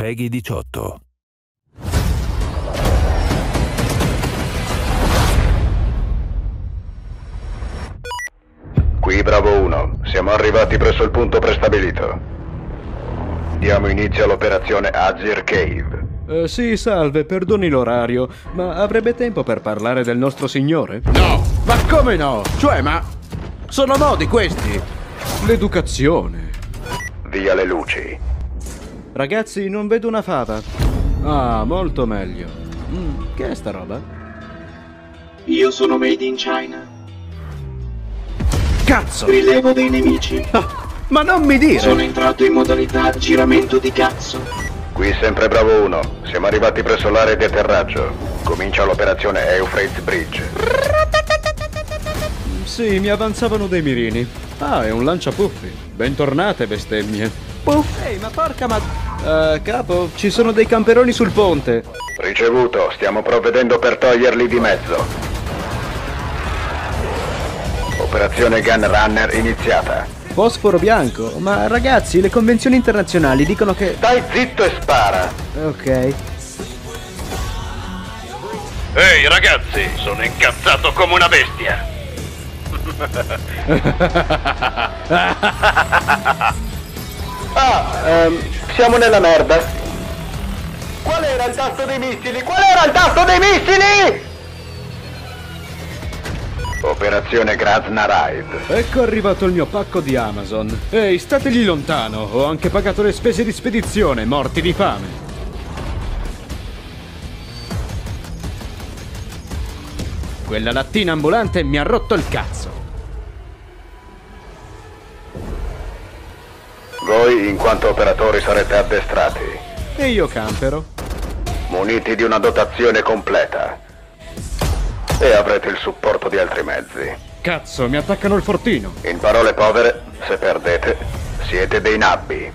Peggy 18. Qui Bravo 1, siamo arrivati presso il punto prestabilito. Diamo inizio all'operazione Azir Cave. Eh, sì, salve, perdoni l'orario, ma avrebbe tempo per parlare del nostro signore? No, ma come no? Cioè, ma... Sono modi questi! L'educazione. Via le luci. Ragazzi, non vedo una fava. Ah, molto meglio. Mm, che è sta roba? Io sono made in China. Cazzo! Rilevo dei nemici. Ma non mi dire! Sono entrato in modalità giramento di cazzo. Qui sempre Bravo 1, siamo arrivati presso l'area di atterraggio. Comincia l'operazione Euphrates Bridge. Sì, mi avanzavano dei mirini. Ah, è un lanciapuffi. Bentornate, bestemmie. Puff! Ehi, ma porca ma... Eh, capo, ci sono dei camperoni sul ponte. Ricevuto, stiamo provvedendo per toglierli di mezzo. Operazione Gun Runner iniziata. Fosforo bianco. Ma ragazzi, le convenzioni internazionali dicono che... Stai zitto e spara. Ok. Ehi ragazzi, sono incazzato come una bestia. Ah, ehm, siamo nella merda. Qual era il tasto dei missili? Qual era il tasto dei missili? Operazione Grazna Ride. Ecco arrivato il mio pacco di Amazon. Ehi, stategli lontano. Ho anche pagato le spese di spedizione, morti di fame. Quella lattina ambulante mi ha rotto il cazzo. Voi, in quanto operatori, sarete addestrati, E io campero. muniti di una dotazione completa. E avrete il supporto di altri mezzi. Cazzo, mi attaccano il fortino. In parole povere, se perdete, siete dei nabbi.